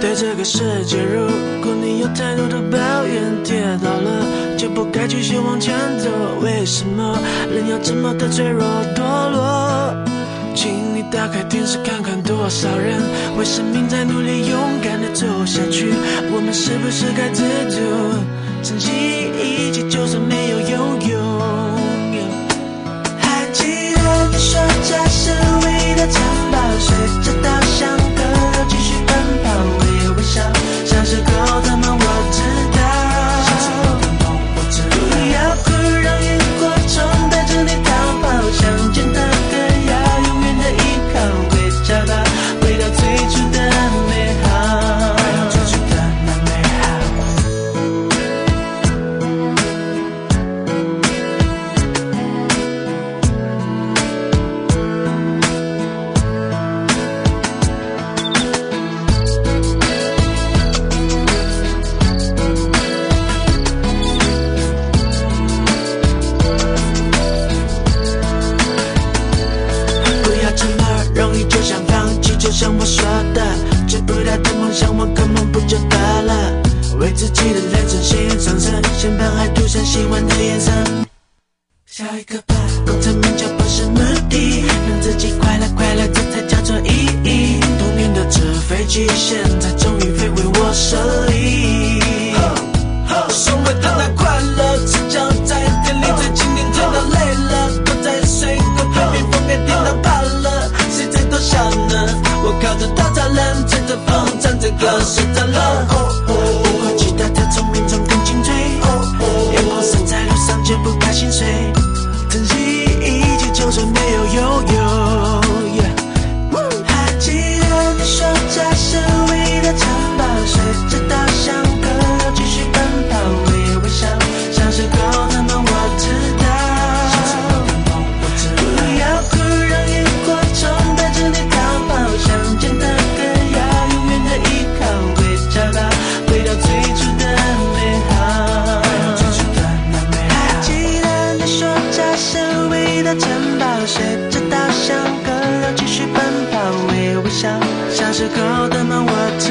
对这个世界，如果你有太多的抱怨，跌倒了就不该继续往前走。为什么人要这么的脆弱堕落？请你打开电视看看，多少人为生命在努力，勇敢的走下去。我们是不是该知足，珍惜一切，想，我根本不就得了？为自己的人生写上色，先把爱涂上喜欢的颜色。下一个吧，功成名就不是目的，让自己快乐快乐，这才叫做意义。童年的纸飞机，现在终于飞回我手里。所谓的那快乐，赤脚在店里最经典，推到累了，躲在水沟旁边，风给电到怕了，谁在偷笑呢？我靠着稻草人着风，唱着歌，说着 love。城堡随着稻香河流继续奔跑。微微笑小时候的梦我知